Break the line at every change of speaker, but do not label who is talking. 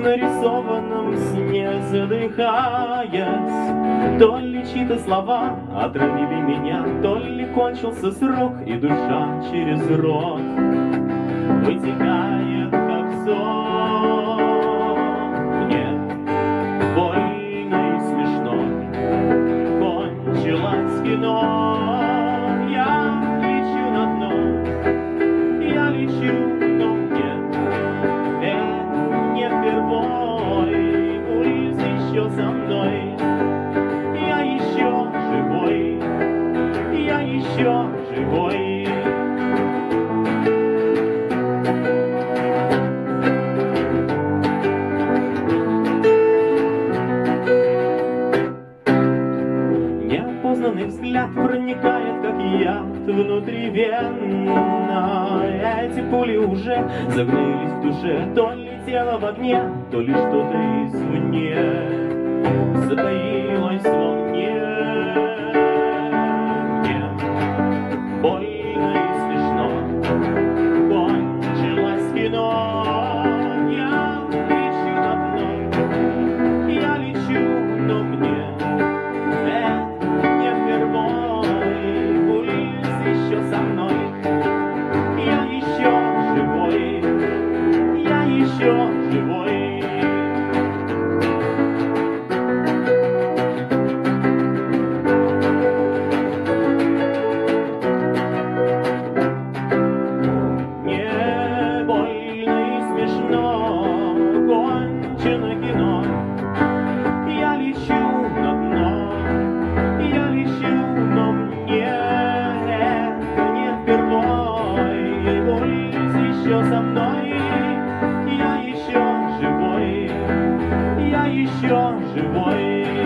нарисованном сне задыхаясь, То ли чьи-то слова отравили меня, То ли кончился срок, и душа через рот Вытекает, еще живой. Неопознанный взгляд проникает, как яд, внутри вен. Но эти пули уже загрелись в душе, то ли тело в огне, то ли что-то извне затаилось еще живой. Не все живой.